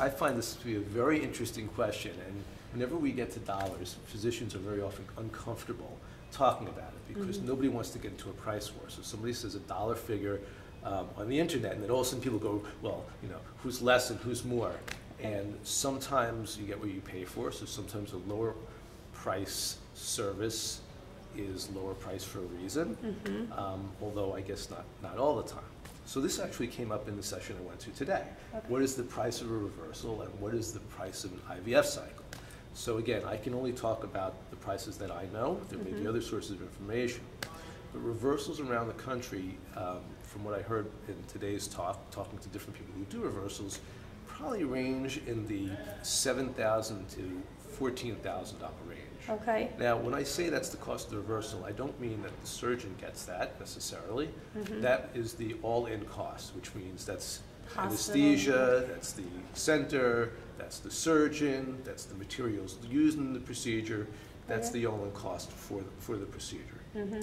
I find this to be a very interesting question, and whenever we get to dollars, physicians are very often uncomfortable talking about it because nobody wants to get into a price war. So somebody says a dollar figure um, on the internet, and then all of a sudden people go, well, you know, who's less and who's more? And sometimes you get what you pay for, so sometimes a lower price service is lower price for a reason, um, although I guess not, not all the time. So this actually came up in the session I went to today. What is the price of a reversal and what is the price of an IVF cycle? So again, I can only talk about the prices that I know. There may be other sources of information. But reversals around the country, um, from what I heard in today's talk, talking to different people who do reversals, probably range in the seven thousand to fourteen thousand dollar range. Okay. Now, when I say that's the cost of the reversal, I don't mean that the surgeon gets that necessarily. Mm-hmm. That is the all-in cost, which means that's Hospital. anesthesia, that's the center, that's the surgeon, that's the materials used in the procedure, that's Okay. the all-in cost for, for the procedure. Mm-hmm.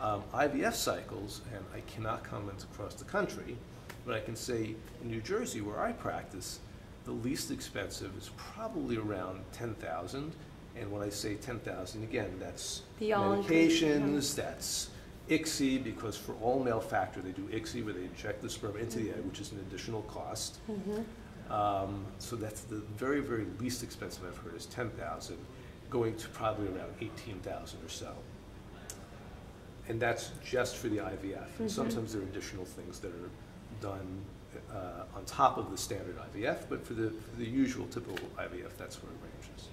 Um, IVF cycles, and I cannot comment across the country, but I can say in New Jersey, where I practice, the least expensive is probably around ten thousand. And when I say ten thousand, again, that's The medications, that's ICSI, because for all male factor, they do ICSI, where they inject the sperm into the egg, which is an additional cost. Mm-hmm. Um, so that's the very, very least expensive I've heard is ten thousand, going to probably around eighteen thousand or so. And that's just for the IVF. And sometimes there are additional things that are done uh, on top of the standard IVF, but for the, for the usual typical IVF, that's where it ranges.